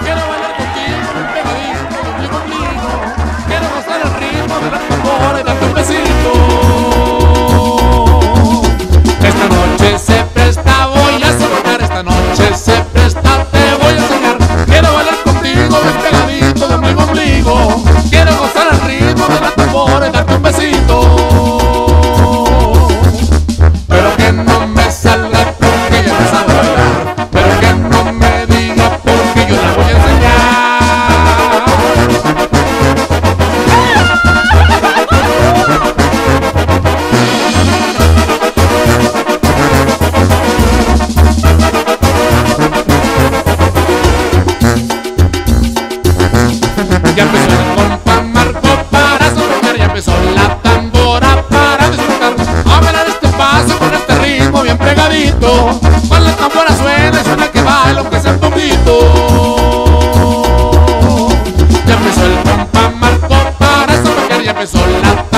Quiero bailar contigo, conmigo, conmigo. Quiero mostrar el ritmo de la tambora y la la